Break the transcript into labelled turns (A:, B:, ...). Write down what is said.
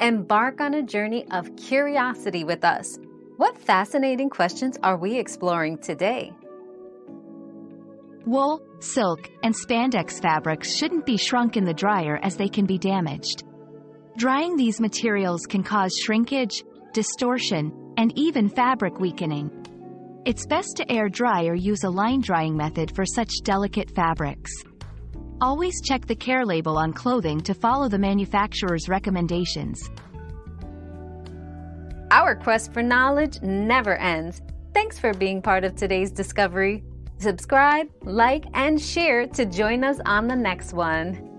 A: Embark on a journey of curiosity with us. What fascinating questions are we exploring today?
B: Wool, silk, and spandex fabrics shouldn't be shrunk in the dryer as they can be damaged. Drying these materials can cause shrinkage, distortion, and even fabric weakening. It's best to air dry or use a line drying method for such delicate fabrics. Always check the care label on clothing to follow the manufacturer's recommendations.
A: Our quest for knowledge never ends. Thanks for being part of today's discovery. Subscribe, like, and share to join us on the next one.